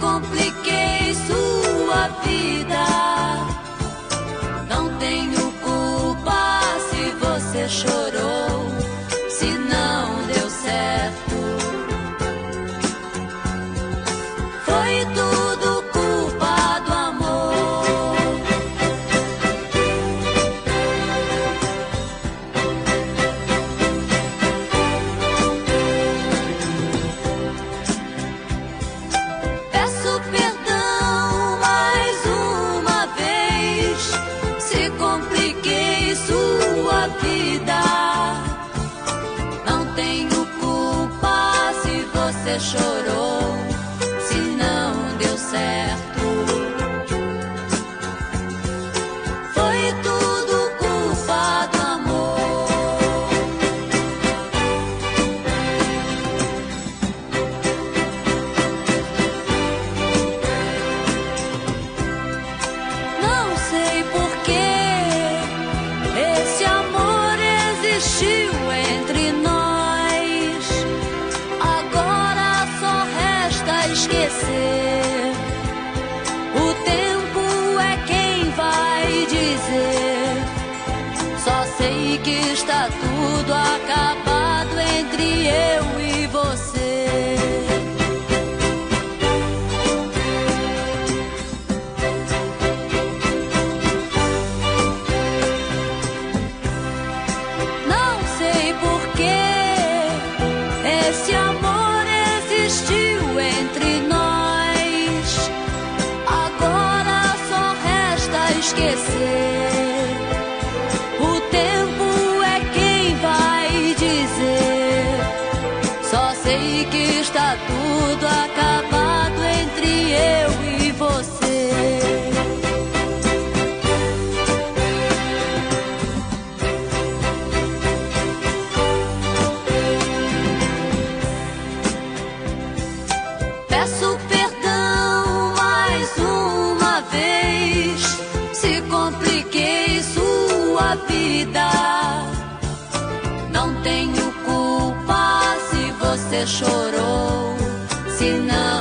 comprendre. Chorou, se não deu certo. Sei que está tudo acabado entre eu e você. Não sei porquê esse amor existiu entre nós. Agora só resta esquecer. Só sei que está tudo acabado entre eu e você. Peço perdão mais uma vez se compliquei sua vida. Não tenho chorou, se não